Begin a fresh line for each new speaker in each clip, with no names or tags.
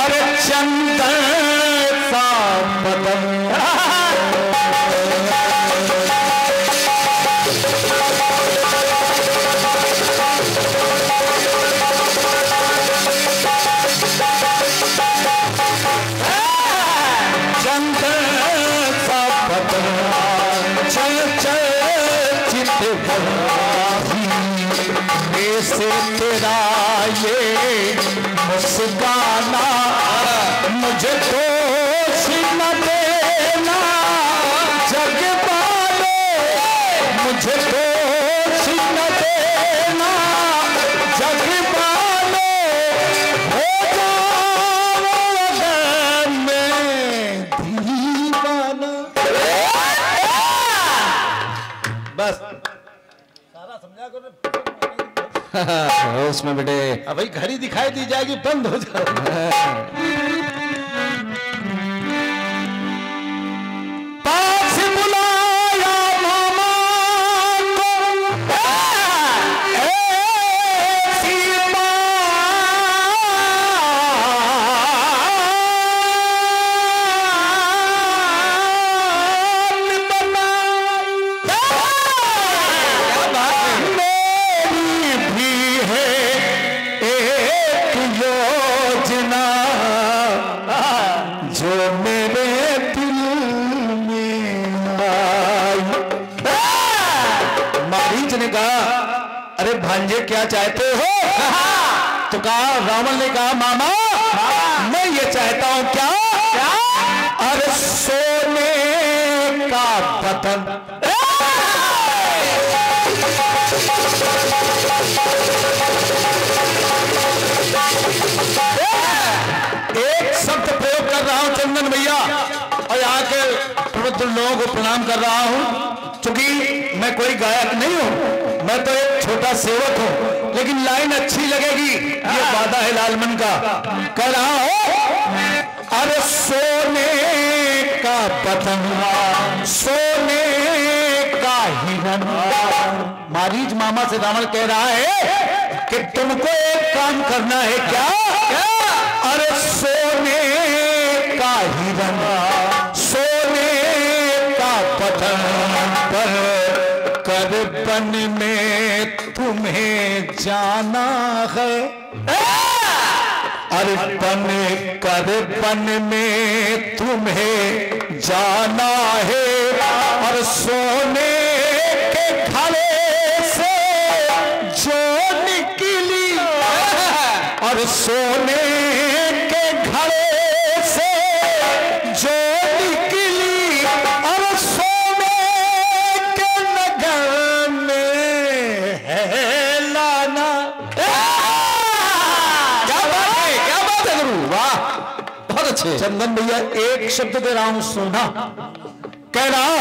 अरे चंदन सा बदन। तेरा ये मुस्काना मुझे न देना। जग वाले मुझे न देना। जग वाले हो जाओ अगर मैं दीवाना। बस।
उसमें बेटे
अब भाई घड़ी दिखाई दी जाएगी बंद हो जाए भांजे क्या चाहते हो? तो कहा, रावण ने कहा, मामा, मैं ये चाहता हूँ क्या? अरे सोने का बटन एक शब्द प्रयोग कर रहा हूँ चंदन भैया, और यहाँ के प्रबुद्ध लोगों को प्रणाम कर रहा हूँ, क्योंकि मैं कोई गायक नहीं हूँ। मैं तो एक छोटा सेवक हूँ, लेकिन लाइन अच्छी लगेगी, ये वादा है लालमन का। कह रहा हूँ, अरे सोने का पतंग सोने का हिरन। मारीज मामा से रावण कह रहा है कि तुमको एक काम करना है, क्या? क्या? अरे सोने का हिरन। बन में तुम्हें जाना है। अरे बन कर बन में तुम्हें जाना है और सोने के खड़े से जो निकली। और सोने चंदन भैया, एक शब्द दे रहा हूँ सोना कह रहा हूँ,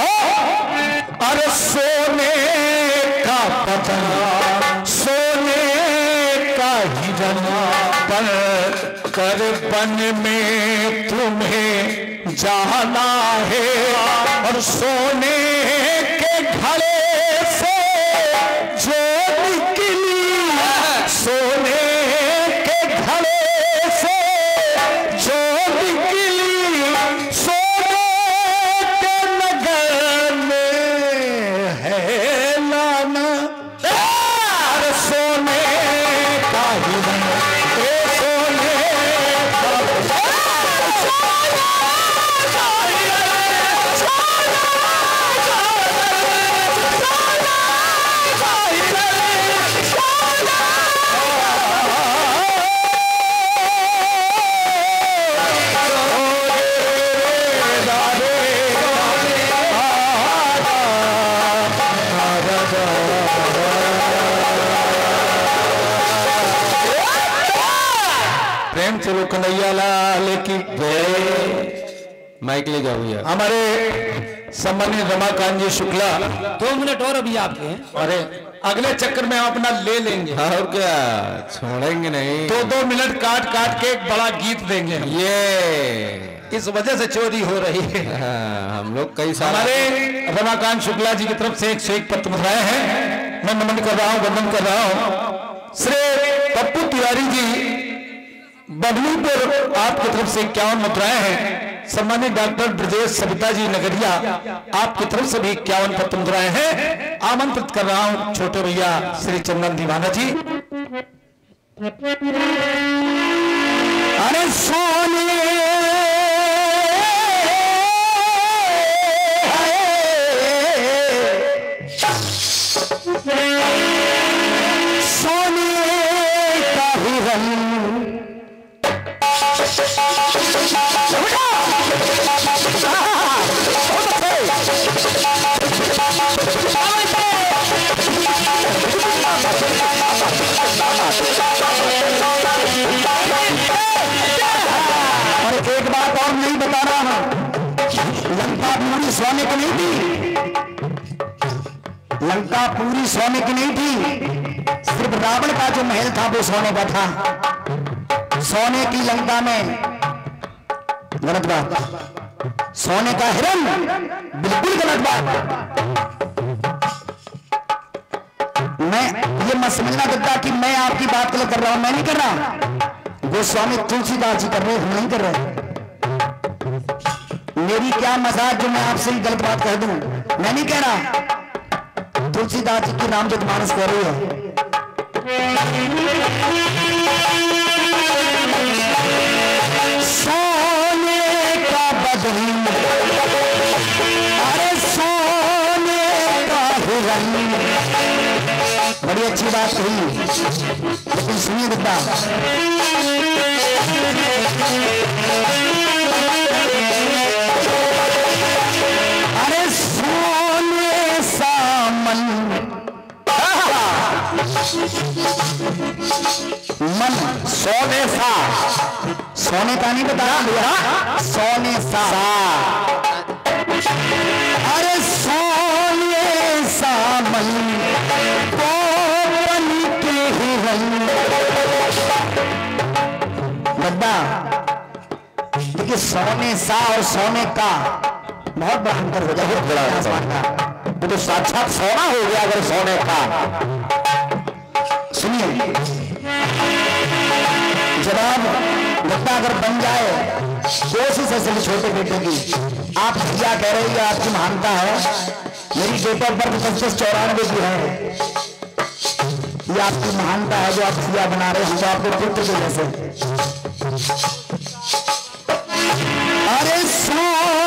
अरे सोने का पतंग सोने का हिरन पर कर बन में तुम्हें जाना है, और सोने के घड़े से प्रेम चलो कन्हैया लाल की जय।
माइक ले जाओ भैया।
हमारे सम्मानित रमाकांत जी शुक्ला।
दो मिनट और अभी आपके हैं।
अरे अगले चक्कर में हम अपना ले लेंगे।
और क्या? छोड़ेंगे नहीं।
दो दो मिनट काट काट के एक बड़ा गीत देंगे
ये।
इस वजह से चोरी हो रही है।
हाँ, हम लोग कई साल
हमारे रमाकांत शुक्ला जी की तरफ़ से एक से एक पत्र बताए हैं। मैं नमन कर रहा हूँ वंदन कर रहा हूँ। श्री
पप्पू तिवारी जी बबलीपुर आपकी तरफ़ से इक्यावन मुद्राएँ हैं? सम्मानित डॉक्टर ब्रजेश सविता जी नगरिया, आपकी तरफ़ से भी इक्यावन पत्र मुद्राएँ हैं? आमंत्रित कर रहा हूँ छोटे भैया श्री चंदन दीवाना जी। अरे सोने सोने का हिरन सोने की नहीं थी? लंका पूरी सोने की नहीं थी? सिर्फ़ रावण का जो महल था, वो सोने का था। सोने की लंका में, गलत बात। सोने का हिरन, बिल्कुल गलत बात। मैं, ये मत समझना गद्दा कि मैं आपकी बात गलत कर रहा हूँ, मैं नहीं कर रहा। गोस्वामी तुलसीदास जी कर रहे हम नहीं कर रहे। मेरी क्या मज़ाक जो मैं आपसे ही गलत बात कह दूँ? मैं नहीं कह रहा। तुलसीदास जी की रामचरित मानस कह रही है। सोने का बदन। अरे सोने का हिरन। बड़ी अच्छी बात कही। लेकिन सुनिए गद्दा मन सोने सा। सोने का नहीं बता भैया। सोने सा। अरे सोने सा मन पवन के हिरन गद्दा देखिए सोने सा और सोने का बहुत बड़ा अंतर हो जाएगा। बड़ा का तो साक्षात सोना हो गया अगर सोने का। सुनिए। जनाब गद्दा अगर बन जाए कोशिश है सिर्फ़ छोटे बेटे की। आप भैया कह रहे हैं, आपकी महानता है? मेरी डेट ऑफ़ बर्थ पच्चीस चौरानवे की है। ये आपकी महानता है जो आप सिया बना रहे हैं, हम तो आपके पुत्र के जैसे। अरे सी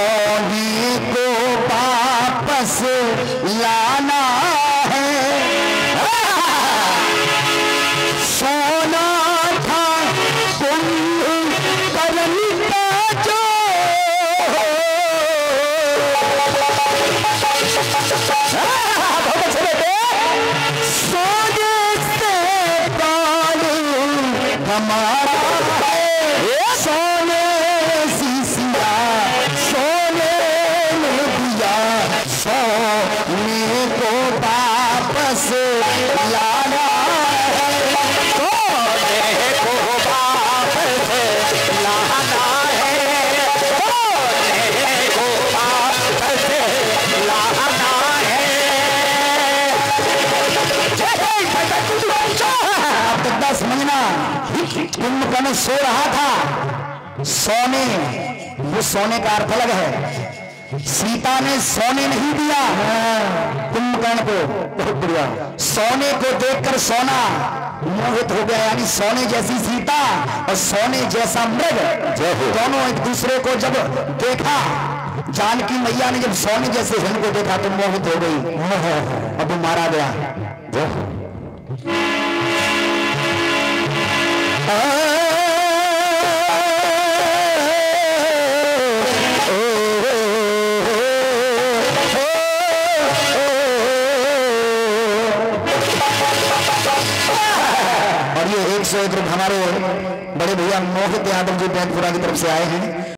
हमारा है सोने सीसिया सोने ने दिया सोने को वापस लाना है है समझना कुंभकर्ण सो रहा था। सोने वो सोने का अर्थ अलग है। सीता ने सोने नहीं दिया। कुंभकर्ण को बहुत बढ़िया सोने को देखकर सोना मोहित हो गया यानी सोने जैसी सीता और सोने जैसा मृग। दोनों एक दूसरे को जब देखा जानकी मैया ने जब सोने जैसे हिरण को देखा तो मोहित हो गई। अब मारा गया। हमारे बड़े भैया मोहित यादव जी बैंकपुरा की तरफ़ से आए हैं।